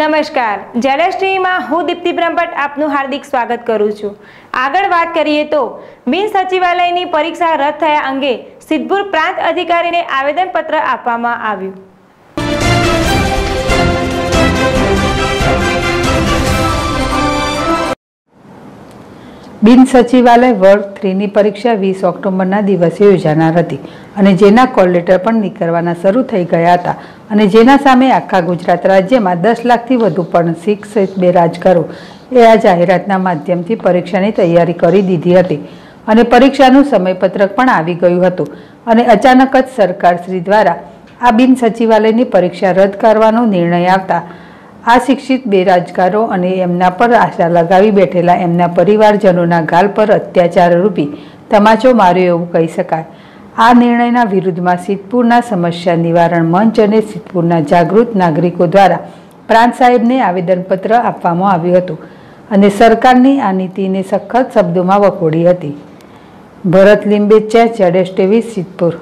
નમસ્કાર. જેડેશ હું દીપ્તિ બ્રહ્મભટ્ટ આપનું હાર્દિક સ્વાગત કરું છું. આગળ વાત કરીએ તો, બિન સચિવાલયની પરીક્ષા રદ થયા અંગે સિદ્ધપુર પ્રાંત અધિકારીને આવેદનપત્ર આપવામાં આવ્યું. બિન સચિવાલય વર્ગ થ્રીની પરીક્ષા વીસ ઓક્ટોબરના દિવસે યોજાનાર હતી અને જેના કોલ લેટર પણ નીકળવાના શરૂ થઈ ગયા હતા અને જેના સામે આખા ગુજરાત રાજ્યમાં દસ લાખથી વધુ પણ શીખ સહિત બે રાજકારો એ આ જાહેરાતના માધ્યમથી પરીક્ષાની તૈયારી કરી દીધી હતી. અને પરીક્ષાનું સમયપત્રક પણ આવી ગયું હતું અને અચાનક જ સરકારશ્રી દ્વારા આ બિન સચિવાલયની પરીક્ષા રદ કરવાનો નિર્ણય આવતા આ શિક્ષિત બેરાજગારો અને એમના પર આશા લગાવી બેઠેલા એમના પરિવારજનોના ગાલ પર અત્યાચાર રૂપી તમાચો માર્યો એવું કહી શકાય. આ નિર્ણયના વિરુદ્ધમાં સિદ્ધપુરના સમસ્યા નિવારણ મંચ અને સિદ્ધપુરના જાગૃત નાગરિકો દ્વારા પ્રાંત સાહેબને આવેદનપત્ર આપવામાં આવ્યું હતું અને સરકારની આ નીતિને સખત શબ્દોમાં વખોડી હતી. ભરત લીંબેચા ચેડેશ ટીવી સિદ્ધપુર.